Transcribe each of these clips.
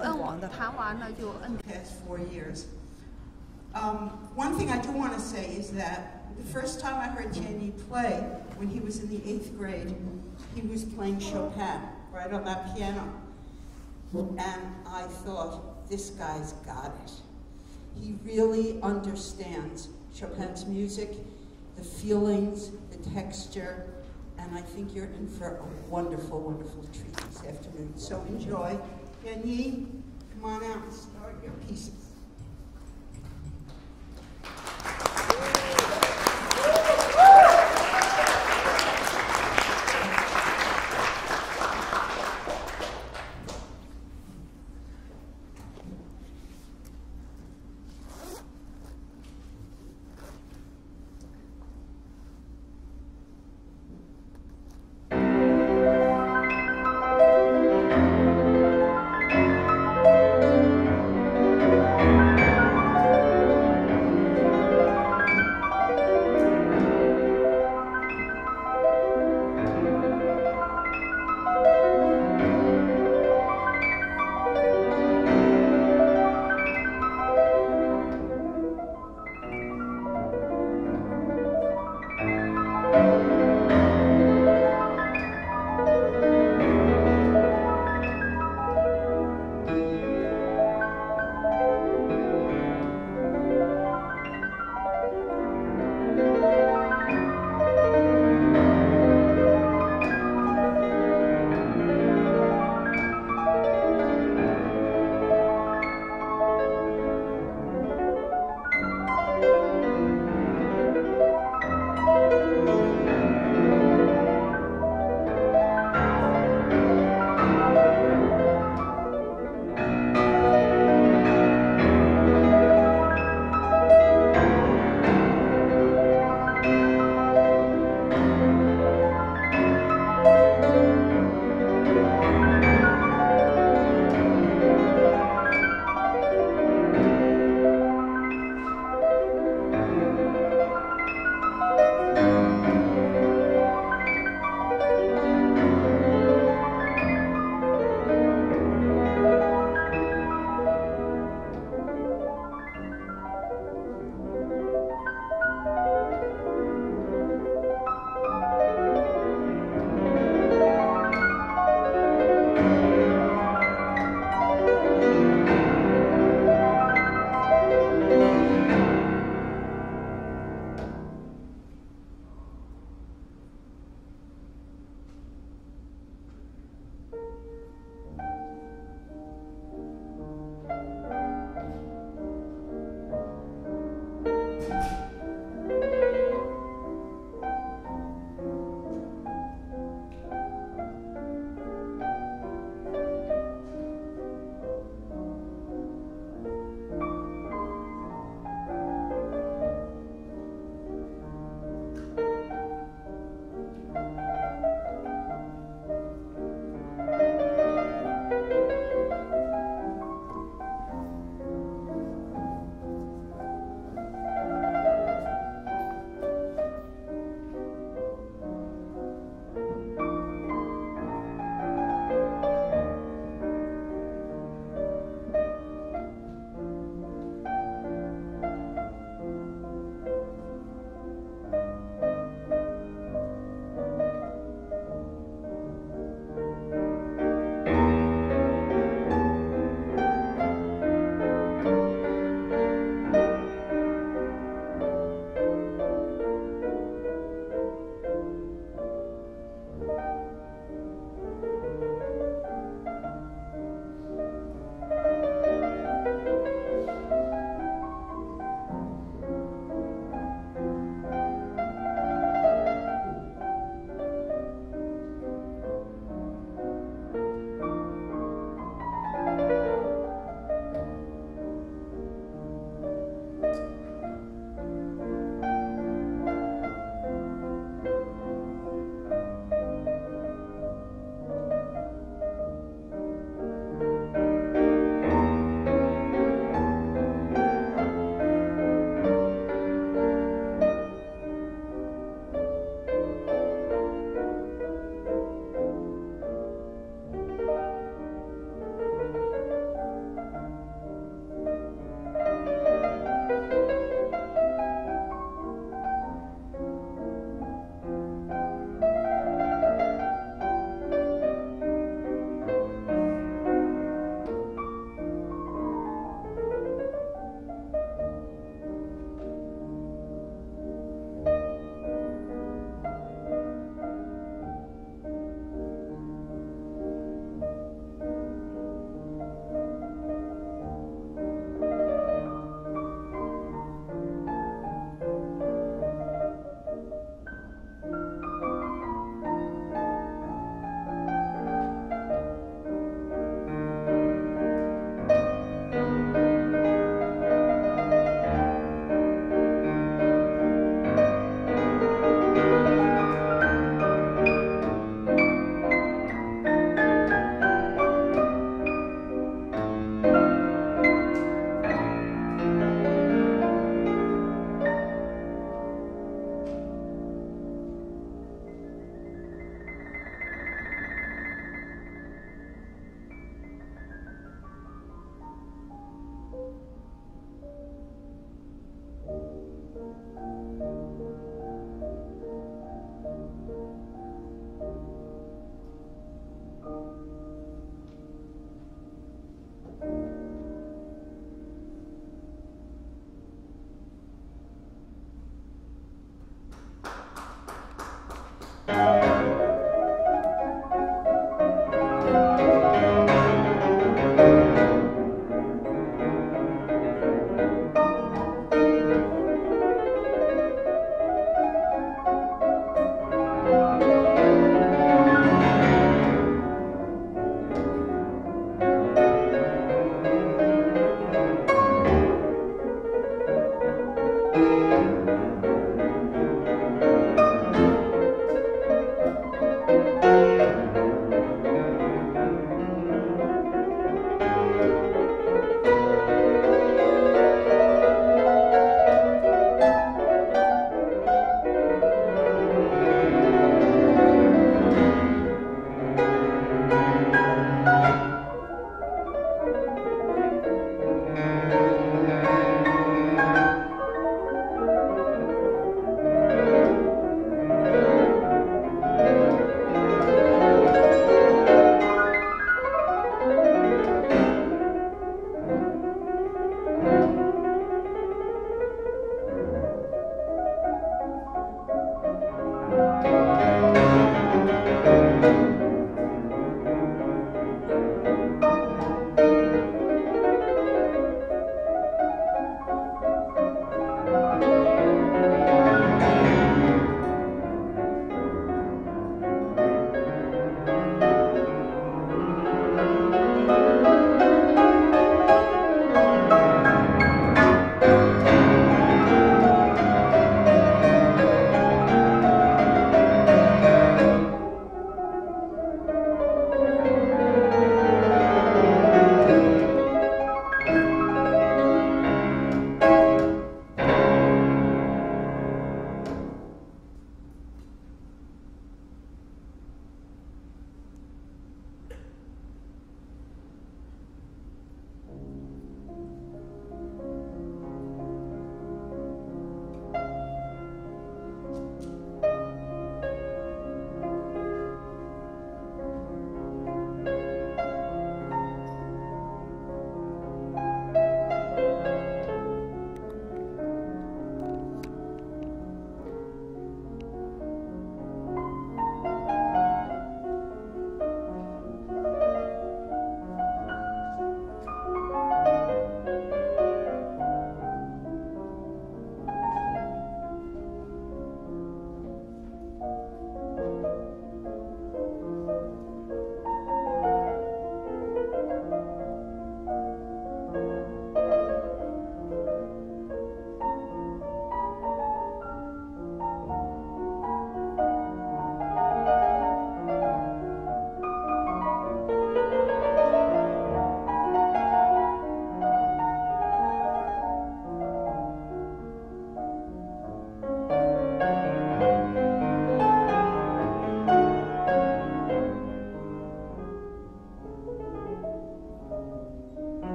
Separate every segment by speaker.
Speaker 1: 摁王的。弹
Speaker 2: 完了就摁。
Speaker 1: Past four years. Um, one thing I do want to say is that the first time I heard Tianyi play, when he was in the eighth grade, he was playing Chopin right on that piano. And I thought, this guy's got it. He really understands Chopin's music, the feelings, the texture, and I think you're in for a wonderful, wonderful treat this afternoon. So enjoy. Tianyi, come on out and start your pieces.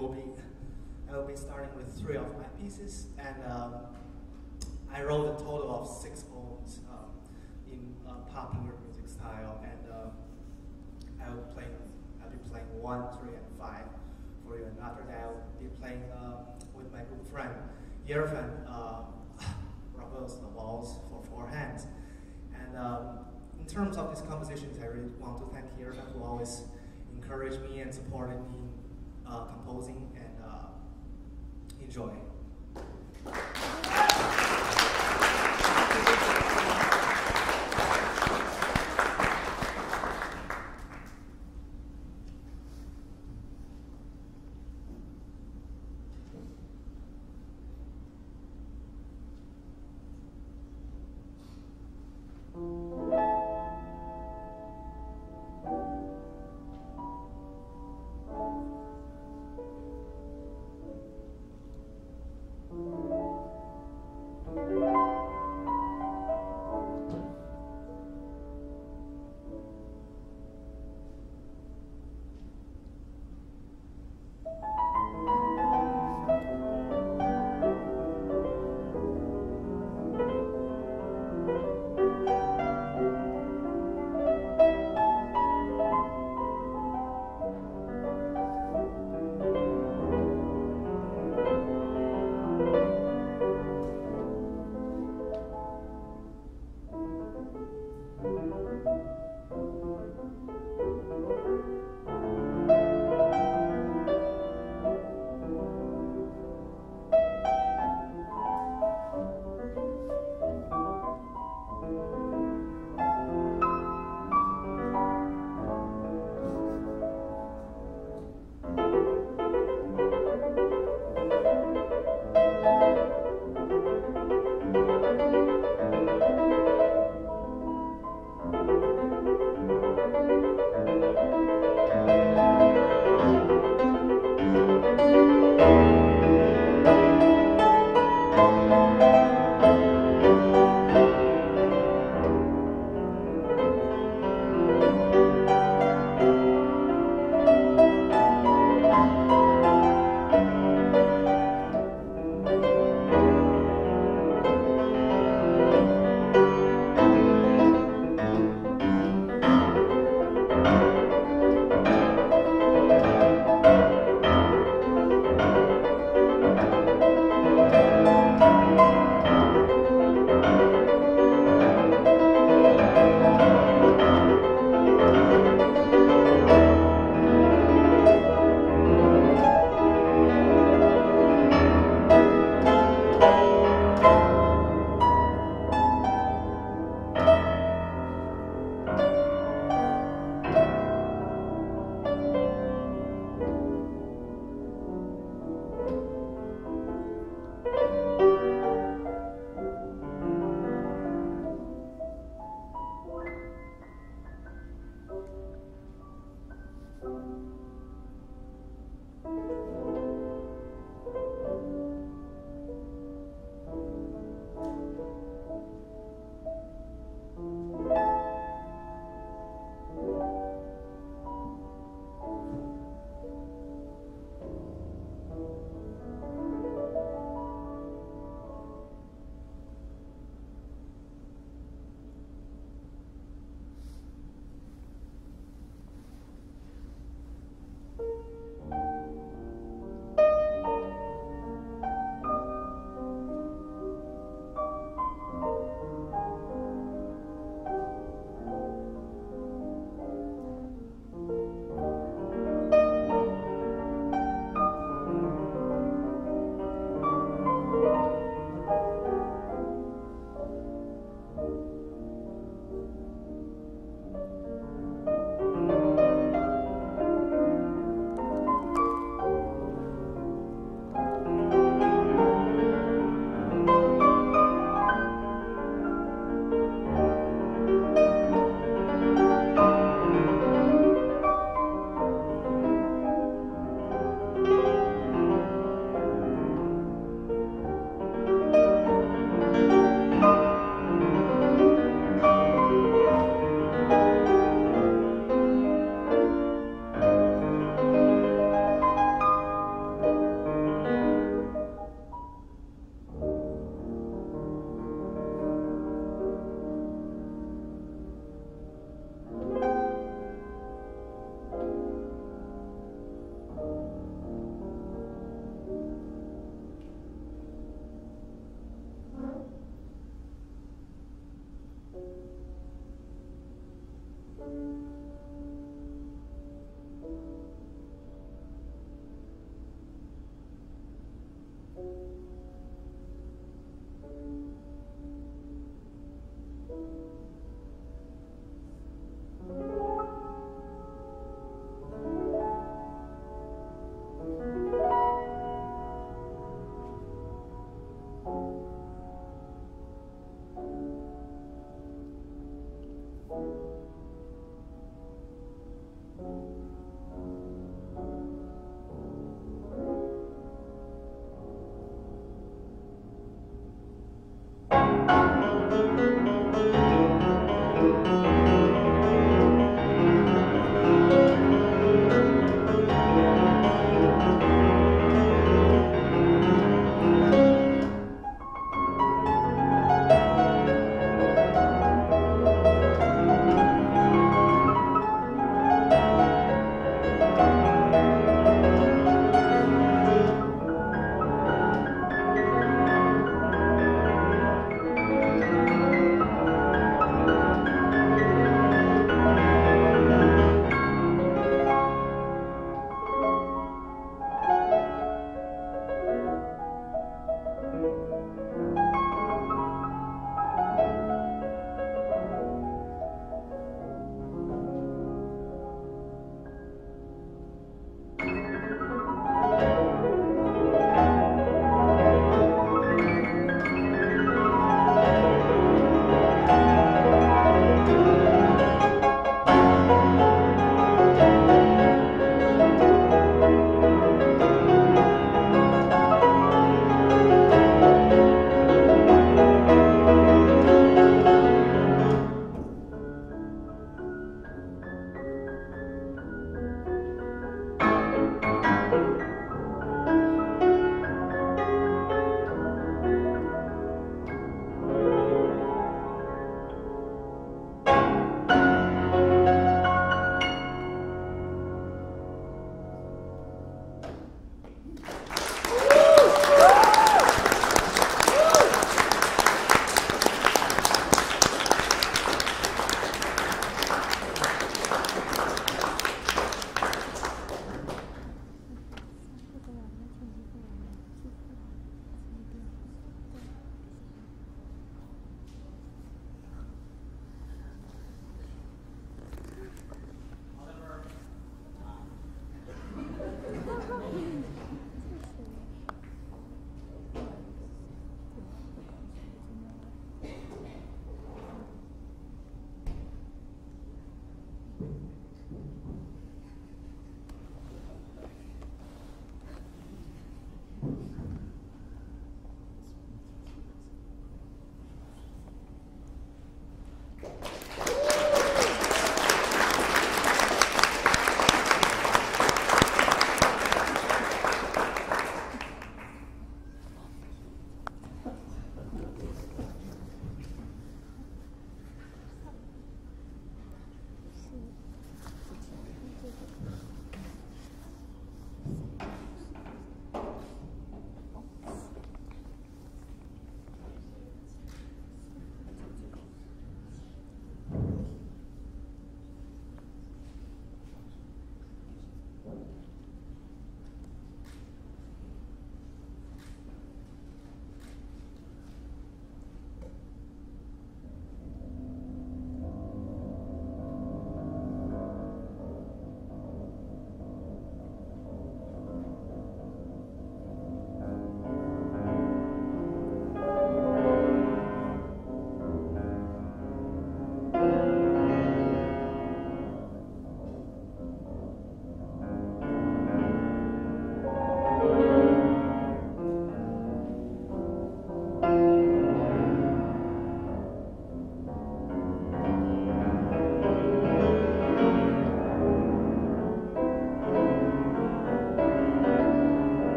Speaker 3: will be I will be starting with three of my pieces, and um, I wrote a total of six poems um, in uh, popular music style, and um, I will play. I'll be playing one, three, and five for you, and after that, I'll be playing uh, with my good friend Irfan uh, Ravel's the Valse for four hands. And um, in terms of these compositions, I really want to thank Irfan who always encouraged me and supported me uh, composing and uh, enjoy. thank you